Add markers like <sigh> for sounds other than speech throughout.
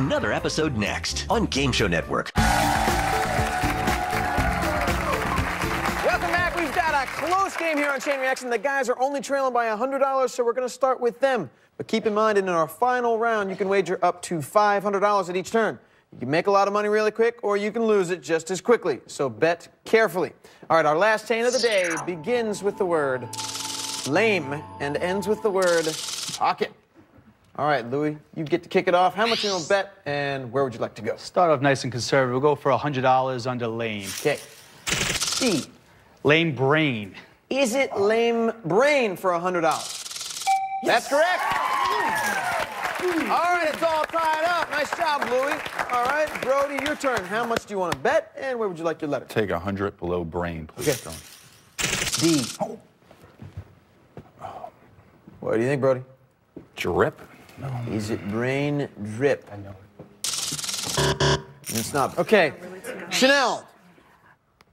Another episode next on Game Show Network. Welcome back. We've got a close game here on Chain Reaction. The guys are only trailing by $100, so we're going to start with them. But keep in mind, in our final round, you can wager up to $500 at each turn. You can make a lot of money really quick, or you can lose it just as quickly. So bet carefully. All right, our last chain of the day begins with the word lame and ends with the word pocket. All right, Louis, you get to kick it off. How much do you want to bet, and where would you like to go? Start off nice and conservative. We'll go for $100 under lame. Okay. C. Lame brain. Is it lame brain for $100? That's correct. All right, it's all tied up. Nice job, Louie. All right, Brody, your turn. How much do you want to bet, and where would you like your letter? Take a 100 below brain, please. Okay. D. Oh. What do you think, Brody? Drip? Is it brain drip? I know. It's not. Okay. Chanel.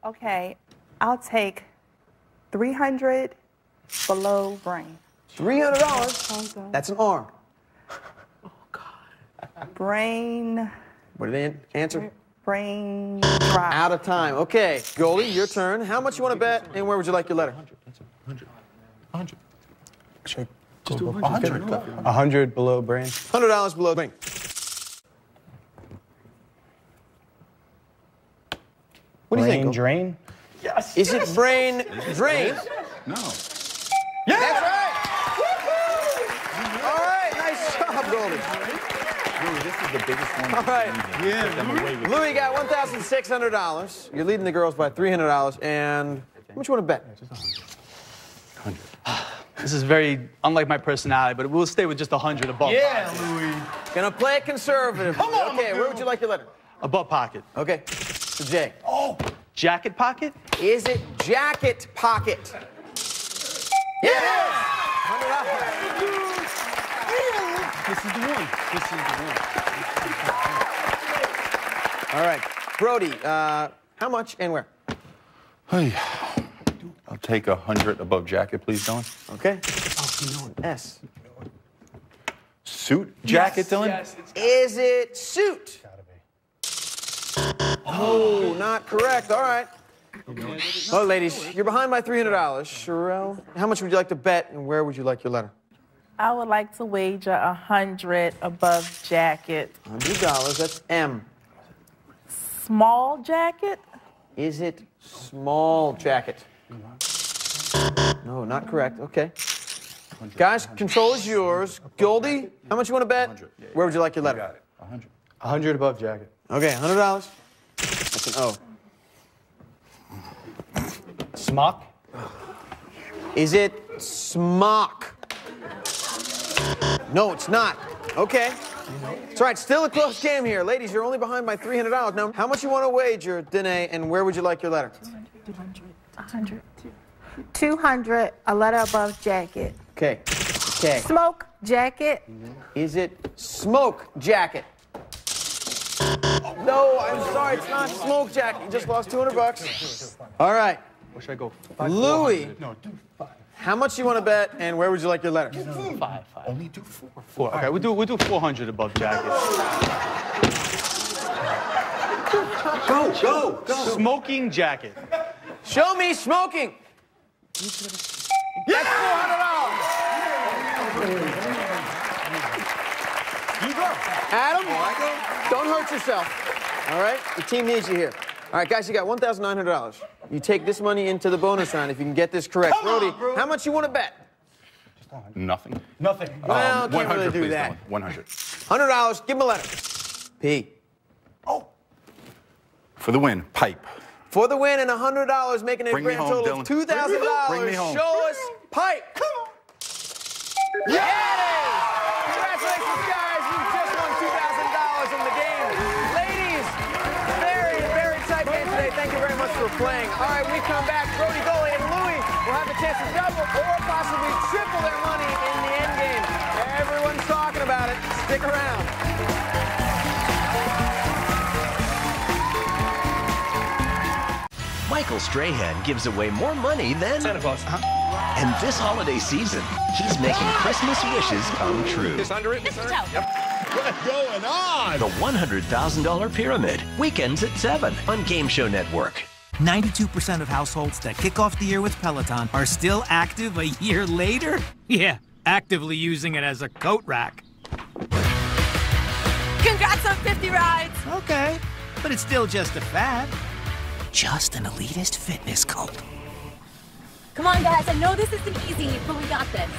Okay, I'll take 300 below brain. $300. That's an R. Oh, God. Brain, What did they answer? brain drop. Out of time. Okay, Goldie, your turn. How much you want to bet, and where would you like your letter? 100. Just do 100. 100 below brain. $100 below brain. What do you brain think? Gold? drain? Yes. Is it brain drain? No. Yeah! That's right. All right, nice job, Goldie. Louis, this is the biggest one. All right. Yeah. Louis got $1,600. You're leading the girls by $300. And how much you want to bet? <sighs> This is very unlike my personality, but we'll stay with just 100 above Yeah, pocket. Louis. Gonna play it conservative. Come on, okay, where would you like your letter? Above pocket. Okay, to Oh, Jacket pocket? Is it jacket pocket? Yeah, it is. $100. This is the one. This is the one. All right, Brody, uh, how much and where? Hey, I'll take a 100 above jacket, please, Dylan. Okay. Oh, you know an S. Suit jacket, Dylan? Yes, Is it suit? Oh, not correct. All right. Oh, ladies, you're behind by $300. Sherelle, how much would you like to bet, and where would you like your letter? I would like to wager a 100 above jacket. $100. That's M. Small jacket? Is it small jacket? No, not correct. Okay. Guys, control is yours. Goldie, how much you want to bet? Where would you like your letter? Got it. 100. 100 above jacket. Okay, $100. That's an O. Smock? Is it smock? No, it's not. Okay. It's all right. Still a close game here. Ladies, you're only behind by $300. Now, how much you want to wager, Danae, and where would you like your letter? 100. 200, a letter above jacket. Okay. Okay. Smoke jacket. Mm-hmm. Is it smoke jacket? No, I'm sorry. It's not smoke jacket. You just lost 200 bucks. All right. Where should I go? Louis, No, do five. how much do you want to bet, and where would you like your letter? Five, five. Only do four. Four. Okay, we'll do, we'll do 400 above jacket. Go, go, go. Smoking jacket. Show me smoking. That's $400. You go. Adam, don't hurt yourself. All right? The team needs you here. All right, guys, you got $1,900. You take this money into the bonus round if you can get this correct. Come on, Brody, bro. how much you want to bet? Nothing. Nothing. Well, Um, can't really do that. Dylan. 100. $100. Give him a letter. P. Oh. For the win, pipe. For the win and $100, making it a Bring grand home, total of $2,000. Bring me home. Show us pipe. Come on. Yeah, it is. Congratulations, guys. You just won $2,000 in the game. Ladies, very, very tight game today. Thank you very much for playing. All right, we come back. Brody Goldie and Louie will have a chance to double or possibly triple their money in the end game. Everyone's talking about it. Stick around. Michael Strahan gives away more money than Santa Claus. Uh-huh. And this holiday season, he's making Christmas wishes come true. under it. Mr. Toe. What's going on? The $100,000 Pyramid. Weekends at 7 on Game Show Network. 92% of households that kick off the year with Peloton are still active a year later? Yeah, actively using it as a coat rack. Congrats on 50 rides! Okay, but it's still just a fad. Just an elitist fitness cult. Come on, guys, I know this isn't easy, but we got this.